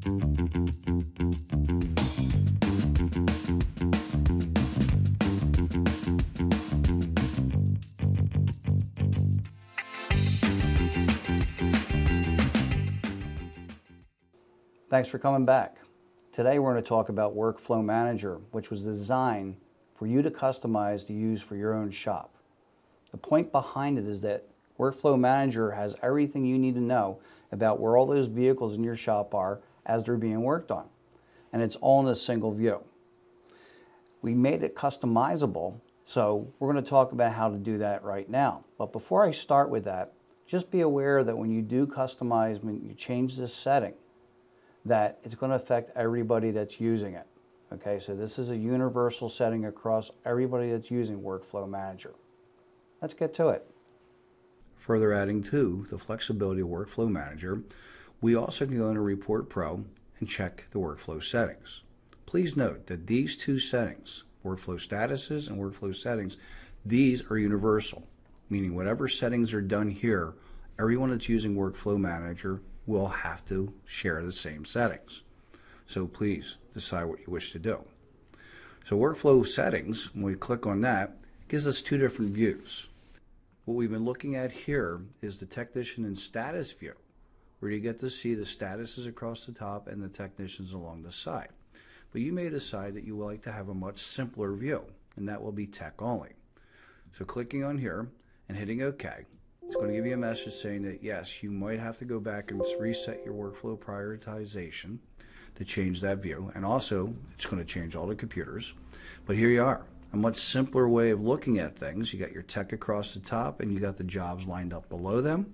Thanks for coming back. Today we're going to talk about Workflow Manager, which was designed for you to customize to use for your own shop. The point behind it is that Workflow Manager has everything you need to know about where all those vehicles in your shop are as they're being worked on. And it's all in a single view. We made it customizable, so we're going to talk about how to do that right now. But before I start with that, just be aware that when you do customize, when you change this setting, that it's going to affect everybody that's using it. Okay, so this is a universal setting across everybody that's using Workflow Manager. Let's get to it. Further adding to the flexibility of Workflow Manager, we also can go into Report Pro and check the workflow settings. Please note that these two settings, workflow statuses and workflow settings, these are universal, meaning whatever settings are done here, everyone that's using Workflow Manager will have to share the same settings. So please decide what you wish to do. So workflow settings, when we click on that, gives us two different views. What we've been looking at here is the technician and status view, where you get to see the statuses across the top and the technicians along the side. But you may decide that you would like to have a much simpler view, and that will be tech only. So clicking on here and hitting OK, it's going to give you a message saying that yes, you might have to go back and reset your workflow prioritization to change that view. And also, it's going to change all the computers. But here you are a much simpler way of looking at things. You got your tech across the top and you got the jobs lined up below them.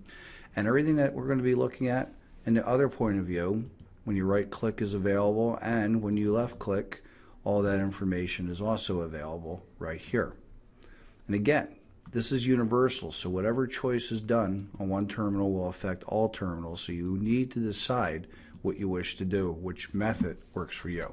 And everything that we're going to be looking at in the other point of view, when you right click is available and when you left click, all that information is also available right here. And again, this is universal, so whatever choice is done on one terminal will affect all terminals, so you need to decide what you wish to do, which method works for you.